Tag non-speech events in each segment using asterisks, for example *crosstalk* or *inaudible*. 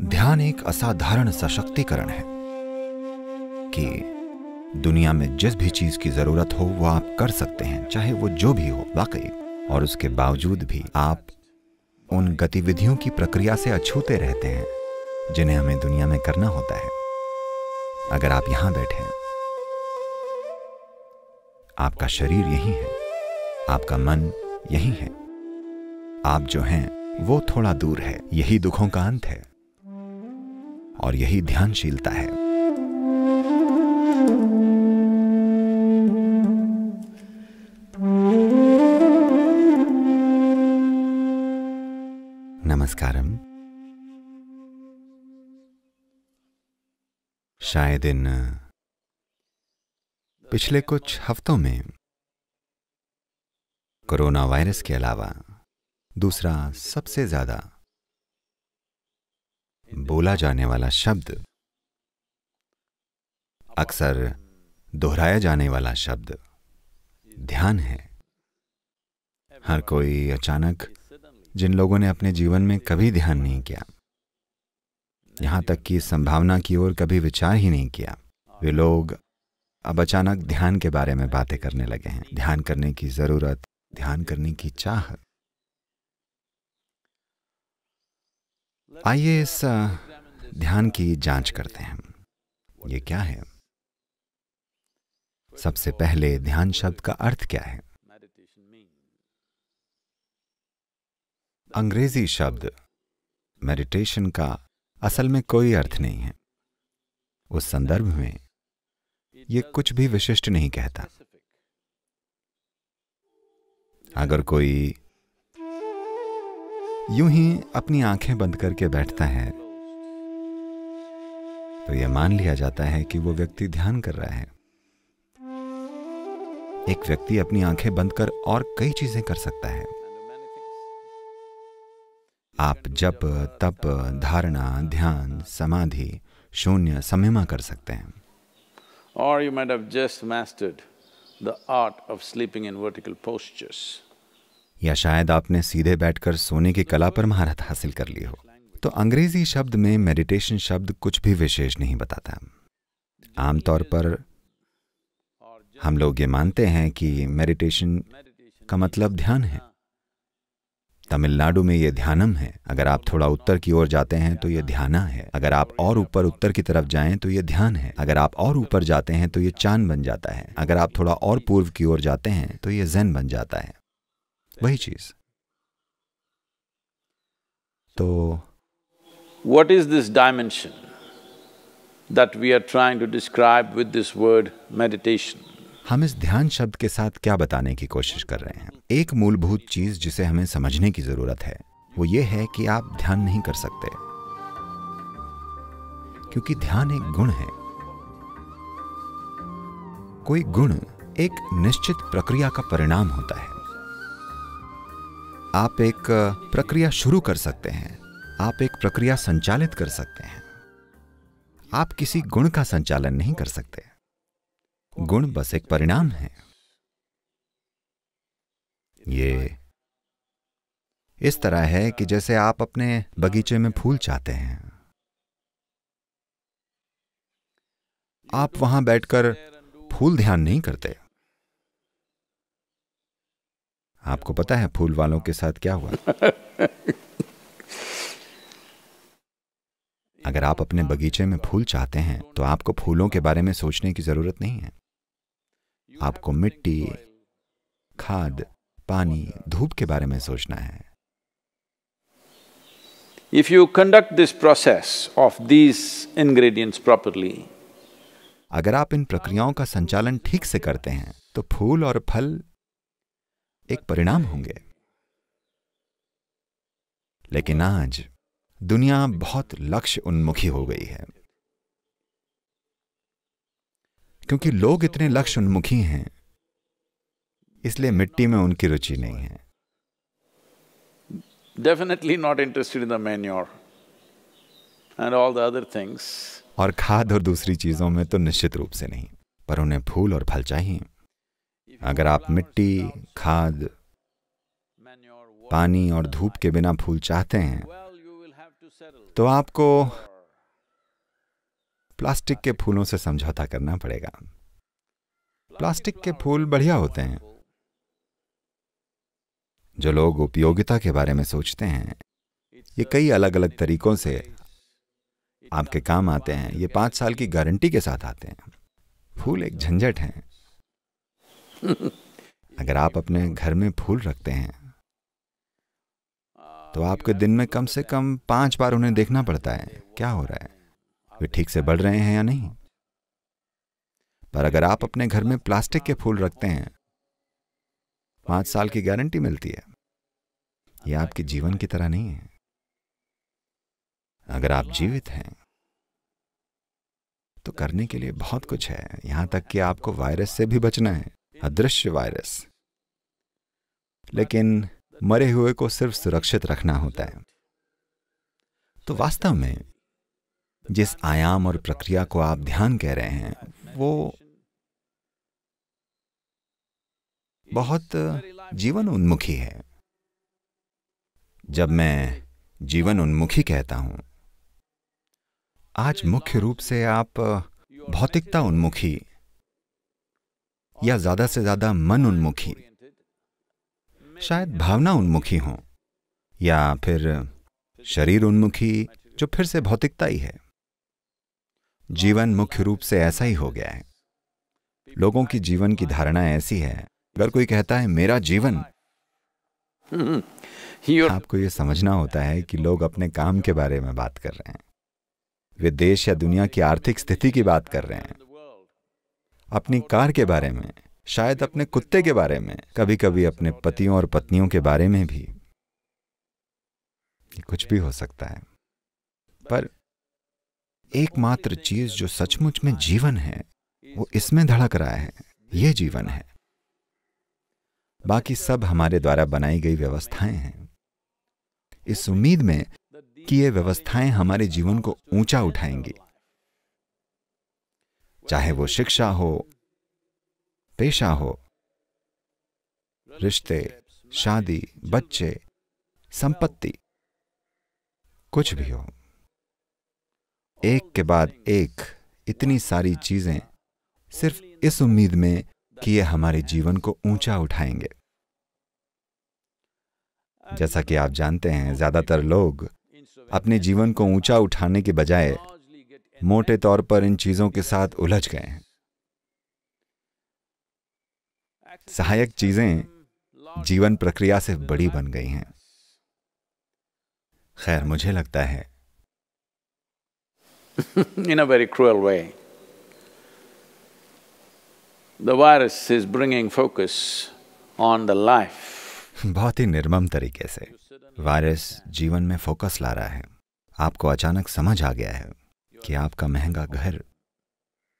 ध्यान एक असाधारण सशक्तिकरण है कि दुनिया में जिस भी चीज़ की ज़रूरत हो, वो आप कर सकते हैं, चाहे वो जो भी हो, वाकई। और उसके बावजूद भी आप उन गतिविधियों की प्रक्रिया से अछूते रहते हैं, जिन्हें हमें दुनिया में करना होता है। अगर आप यहाँ बैठे हैं, आपका शरीर यही है, आपका मन यही है, आप जो हैं, वो थोड़ा दूर है, यही दुखों का अंत है। और यही ध्यानशीलता है। नमस्कारम। शायद इन पिछले कुछ हफ्तों में कोरोना वायरस के अलावा दूसरा सबसे ज़्यादा बोला जाने वाला शब्द। अक्सर दोहराया जाने वाला शब्द। ध्यान है। हर कोई अचानक जिन लोगों ने अपने जीवन में कभी ध्यान नहीं किया, यहाँ तक कि संभावना की ओर कभी विचार ही नहीं किया, वे लोग अब अचानक ध्यान के बारे में बातें करने लगे हैं। ध्यान करने की ज़रूरत, ध्यान करने की चाह। आइए इस ध्यान की जाँच करते हैं। ये क्या है? सबसे पहले ध्यान शब्द का अर्थ क्या है? अंग्रेज़ी शब्द मेडिटेशन का असल में कोई अर्थ नहीं है। उस संदर्भ में ये कुछ भी विशिष्ट नहीं कहता। अगर कोई यूँ ही अपनी आँखें बंद करके बैठता है। तो यह मान लिया जाता है कि वो व्यक्ति ध्यान कर रहा है। एक व्यक्ति अपनी आँखें बंद कर और कई चीज़ें कर सकता है। आप जप, तप, धारणा, ध्यान, समाधि, शून्य समयमा कर सकते हैं। Or you might have just mastered the art of sleeping. या शायद आपने सीधे बैठकर सोने की कला पर महारत हासिल कर ली हो। तो अंग्रेज़ी शब्द में मेडिटेशन शब्द कुछ भी विशेष नहीं बताता। आमतौर पर हम लोग ये मानते हैं कि मेडिटेशन का मतलब ध्यान है। तमिलनाडु में ये ध्यानम है। अगर आप थोड़ा उत्तर की ओर जाते हैं तो ये ध्याना है। अगर आप और ऊपर उत्तर की तरफ़ जाएँ तो ये ध्यान है। अगर आप और ऊपर जाते हैं तो ये चाँद बन जाता है। अगर आप थोड़ा और पूर्व की ओर जाते हैं तो ये जैन बन जाता है। वही चीज़। तो what is this dimension that we are trying to describe with this word meditation? हम इस ध्यान शब्द के साथ क्या बताने की कोशिश कर रहे हैं? एक मूलभूत चीज़ जिसे हमें समझने की ज़रूरत है वो ये है कि आप ध्यान नहीं कर सकते। क्योंकि ध्यान एक गुण है। कोई गुण एक निश्चित प्रक्रिया का परिणाम होता है। आप एक प्रक्रिया शुरू कर सकते हैं। आप एक प्रक्रिया संचालित कर सकते हैं। आप किसी गुण का संचालन नहीं कर सकते। गुण बस एक परिणाम है। ये इस तरह है कि जैसे आप अपने बगीचे में फूल चाहते हैं। आप वहाँ बैठकर फूल ध्यान नहीं करते। आपको पता है फूल वालों के साथ क्या हुआ? *laughs* अगर आप अपने बगीचे में फूल चाहते हैं तो आपको फूलों के बारे में सोचने की ज़रूरत नहीं है। आपको मिट्टी खाद पानी धूप के बारे में सोचना है। If you conduct this process of these ingredients properly, अगर आप इन प्रक्रियाओं का संचालन ठीक से करते हैं तो फूल और फल एक परिणाम होंगे। लेकिन आज दुनिया बहुत लक्ष्य उन्मुखी हो गई है। क्योंकि लोग इतने लक्ष्य उन्मुखी हैं इसलिए मिट्टी में उनकी रुचि नहीं है। Definitely not interested in the manure and all the other things. और खाद और दूसरी चीज़ों में तो निश्चित रूप से नहीं पर उन्हें फूल और फल चाहिए। अगर आप मिट्टी, खाद, पानी और धूप के बिना फूल चाहते हैं तो आपको प्लास्टिक के फूलों से समझौता करना पड़ेगा। प्लास्टिक के फूल बढ़िया होते हैं, जो लोग उपयोगिता के बारे में सोचते हैं। ये कई अलग अलग तरीकों से आपके काम आते हैं। ये पाँच साल की गारंटी के साथ आते हैं। फूल एक झंझट है। अगर आप अपने घर में फूल रखते हैं तो आपके दिन में कम से कम पाँच बार उन्हें देखना पड़ता है, क्या हो रहा है? वे ठीक से बढ़ रहे हैं या नहीं? पर अगर आप अपने घर में प्लास्टिक के फूल रखते हैं, पाँच साल की गारंटी मिलती है। यह आपके जीवन की तरह नहीं है। अगर आप जीवित हैं तो करने के लिए बहुत कुछ है। यहाँ तक कि आपको वायरस से भी बचना है। अदृश्य वायरस। लेकिन मरे हुए को सिर्फ़ सुरक्षित रखना होता है। तो वास्तव में जिस आयाम और प्रक्रिया को आप ध्यान कह रहे हैं, वो बहुत जीवन उन्मुखी है। जब मैं जीवन उन्मुखी कहता हूँ, आज मुख्य रूप से आप भौतिकता उन्मुखी या ज़्यादा से ज़्यादा मन उन्मुखी। शायद भावना उन्मुखी हो या फिर शरीर उन्मुखी जो फिर से भौतिकता ही है। जीवन मुख्य रूप से ऐसा ही हो गया है। लोगों की जीवन की धारणा ऐसी है अगर कोई कहता है मेरा जीवन आपको यह समझना होता है कि लोग अपने काम के बारे में बात कर रहे हैं। वे देश या दुनिया की आर्थिक स्थिति की बात कर रहे हैं। अपनी कार के बारे में, शायद अपने कुत्ते के बारे में कभी कभी अपने पतियों और पत्नियों के बारे में भी। कुछ भी हो सकता है। पर एकमात्र चीज़ जो सचमुच में जीवन है, वो इसमें धड़क रहा है। ये जीवन है। बाकी सब हमारे द्वारा बनाई गई व्यवस्थाएँ हैं। इस उम्मीद में कि ये व्यवस्थाएँ हमारे जीवन को ऊँचा उठाएँगी। चाहे वो शिक्षा हो, पेशा हो, रिश्ते, शादी, बच्चे, संपत्ति, कुछ भी हो। एक के बाद एक इतनी सारी चीज़ें सिर्फ़ इस उम्मीद में कि ये हमारे जीवन को ऊँचा उठाएँगे। जैसा कि आप जानते हैं, ज़्यादातर लोग अपने जीवन को ऊँचा उठाने के बजाय मोटे तौर पर इन चीज़ों के साथ उलझ गए हैं। सहायक चीज़ें जीवन प्रक्रिया से बड़ी बन गई हैं। खैर मुझे लगता है। *laughs* In a very cruel way. The virus is bringing focus on the life. बहुत ही निर्मम तरीके से। वायरस जीवन में फोकस ला रहा है। आपको अचानक समझ आ गया है। कि आपका महँगा घर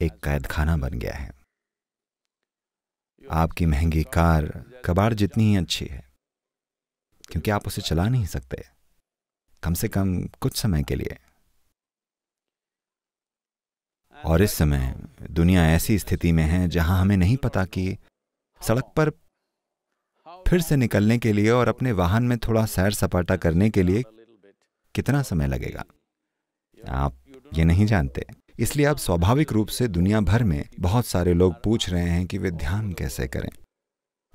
एक कैद खाना बन गया है। आपकी महँगी कार, कबाड़ जितनी ही अच्छी है, क्योंकि आप उसे चला नहीं सकते, कम से कम कुछ समय के लिए। और इस समय दुनिया ऐसी स्थिति में है जहाँ हमें नहीं पता कि सड़क पर फिर से निकलने के लिए और अपने वाहन में थोड़ा सैर सपाटा करने के लिए कितना समय लगेगा। आप ये नहीं जानते। इसलिए अब स्वाभाविक रूप से दुनिया भर में बहुत सारे लोग पूछ रहे हैं कि वे ध्यान कैसे करें।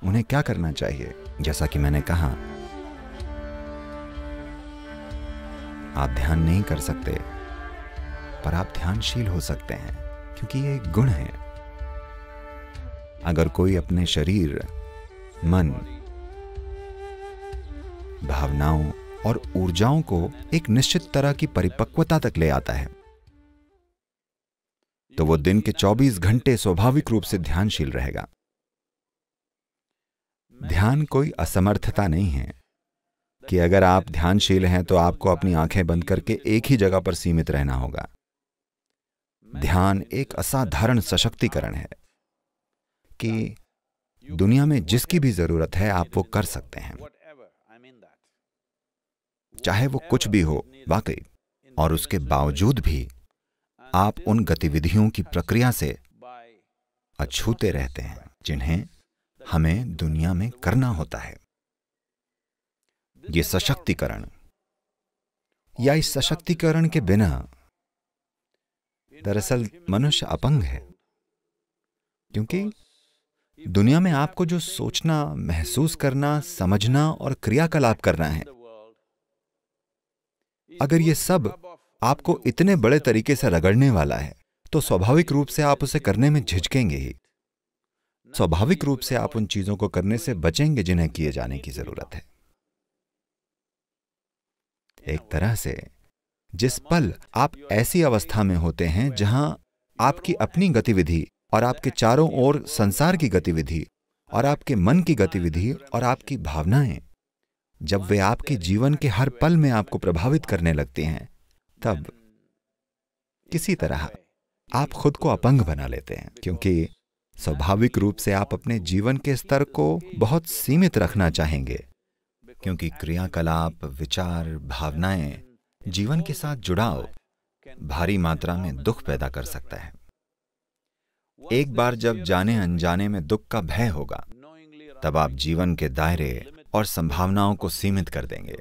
उन्हें क्या करना चाहिए? जैसा कि मैंने कहा, आप ध्यान नहीं कर सकते, पर आप ध्यानशील हो सकते हैं, क्योंकि ये एक गुण है। अगर कोई अपने शरीर, मन, भावनाओं और ऊर्जाओं को एक निश्चित तरह की परिपक्वता तक ले आता है तो वो दिन के 24 घंटे स्वाभाविक रूप से ध्यानशील रहेगा। ध्यान कोई असमर्थता नहीं है। कि अगर आप ध्यानशील हैं तो आपको अपनी आँखें बंद करके एक ही जगह पर सीमित रहना होगा। ध्यान एक असाधारण सशक्तिकरण है। कि दुनिया में जिसकी भी ज़रूरत है, आप वो कर सकते हैं। चाहे वो कुछ भी हो, वाकई, और उसके बावजूद भी आप उन गतिविधियों की प्रक्रिया से अछूते रहते हैं, जिन्हें हमें दुनिया में करना होता है। ये सशक्तिकरण या इस सशक्तिकरण के बिना दरअसल मनुष्य अपंग है, क्योंकि दुनिया में आपको जो सोचना, महसूस करना, समझना और क्रियाकलाप करना है, अगर ये सब आपको इतने बड़े तरीके से रगड़ने वाला है तो स्वाभाविक रूप से आप उसे करने में झिझकेंगे ही। स्वाभाविक रूप से आप उन चीज़ों को करने से बचेंगे जिन्हें किए जाने की ज़रूरत है। एक तरह से, जिस पल आप ऐसी अवस्था में होते हैं जहाँ आपकी अपनी गतिविधि और आपके चारों ओर संसार की गतिविधि और आपके मन की गतिविधि और आपकी भावनाएँ, जब वे आपके जीवन के हर पल में आपको प्रभावित करने लगती हैं तब किसी तरह आप खुद को अपंग बना लेते हैं, क्योंकि स्वाभाविक रूप से आप अपने जीवन के स्तर को बहुत सीमित रखना चाहेंगे, क्योंकि क्रियाकलाप, विचार, भावनाएँ जीवन के साथ जुड़ाव भारी मात्रा में दुख पैदा कर सकता है। एक बार जब जाने अनजाने में दुख का भय होगा, तब आप जीवन के दायरे और संभावनाओं को सीमित कर देंगे।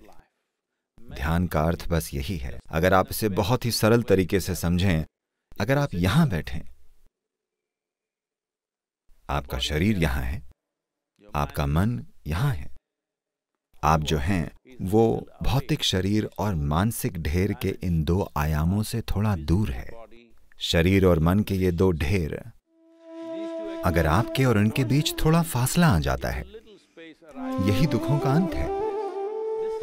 ध्यान का अर्थ बस यही है। अगर आप इसे बहुत ही सरल तरीके से समझें, अगर आप यहाँ बैठें, आपका शरीर यहाँ है, आपका मन यहाँ है, आप जो हैं, वो भौतिक शरीर और मानसिक ढेर के इन दो आयामों से थोड़ा दूर है। शरीर और मन के ये दो ढेर, अगर आपके और उनके बीच थोड़ा फासला आ जाता है, यही दुखों का अंत है।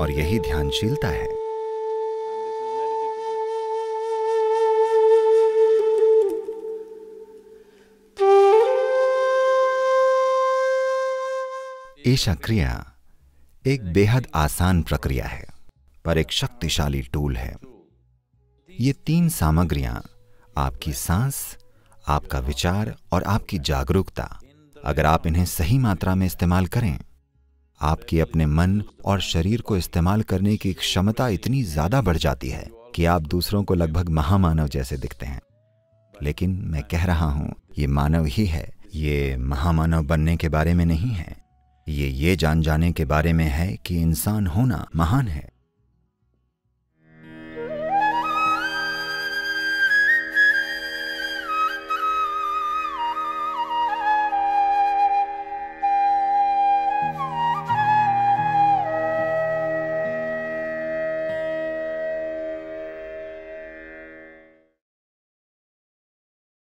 और यही ध्यानशीलता है। ईशा क्रिया एक बेहद आसान प्रक्रिया है, पर एक शक्तिशाली टूल है। ये तीन सामग्रियाँ, आपकी सांस, आपका विचार और आपकी जागरूकता, अगर आप इन्हें सही मात्रा में इस्तेमाल करें आपकी अपने मन और शरीर को इस्तेमाल करने की क्षमता इतनी ज़्यादा बढ़ जाती है कि आप दूसरों को लगभग महामानव जैसे दिखते हैं। लेकिन मैं कह रहा हूँ, ये मानव ही है। ये महामानव बनने के बारे में नहीं है। ये ये जान जाने के बारे में है कि इंसान होना महान है।